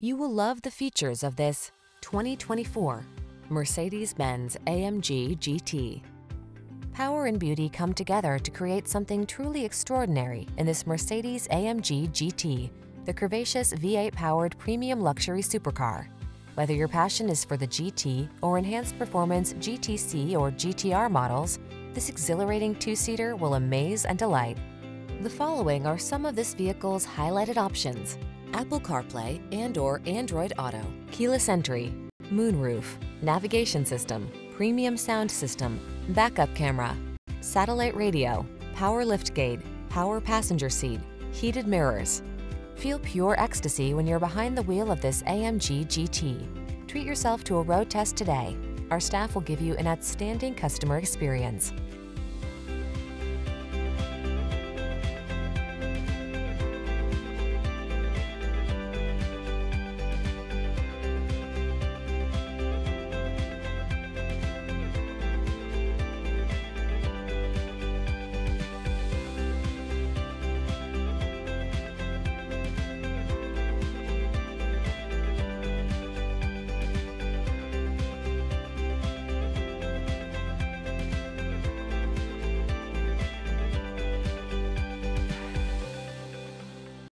You will love the features of this 2024 Mercedes-Benz AMG GT. Power and beauty come together to create something truly extraordinary in this Mercedes AMG GT, the curvaceous V8-powered premium luxury supercar. Whether your passion is for the GT or enhanced performance GTC or GTR models, this exhilarating two-seater will amaze and delight. The following are some of this vehicle's highlighted options. Apple CarPlay and or Android Auto, keyless entry, moonroof, navigation system, premium sound system, backup camera, satellite radio, power liftgate, power passenger seat, heated mirrors. Feel pure ecstasy when you're behind the wheel of this AMG GT. Treat yourself to a road test today. Our staff will give you an outstanding customer experience.